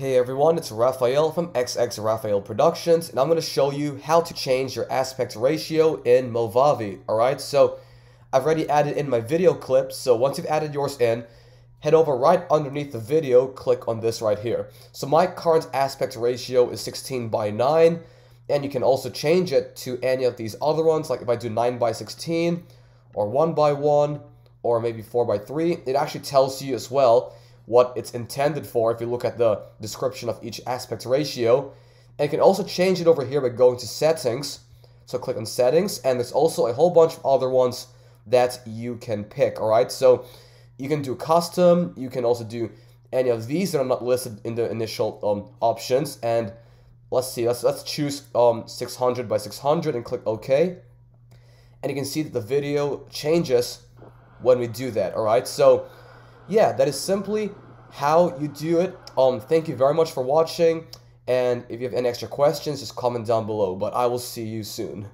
Hey everyone, it's Rafael from XX Rafael Productions, and I'm going to show you how to change your aspect ratio in Movavi, alright? So, I've already added in my video clip, so once you've added yours in, head over right underneath the video, click on this right here. So my current aspect ratio is 16 by 9, and you can also change it to any of these other ones, like if I do 9 by 16, or 1 by 1, or maybe 4 by 3, it actually tells you as well what it's intended for if you look at the description of each aspect ratio. And you can also change it over here by going to settings. So click on settings and there's also a whole bunch of other ones that you can pick, all right? So you can do custom, you can also do any of these that are not listed in the initial um, options. And let's see, let's, let's choose um, 600 by 600 and click OK. And you can see that the video changes when we do that, all right? So yeah, that is simply how you do it. Um, thank you very much for watching. And if you have any extra questions, just comment down below. But I will see you soon.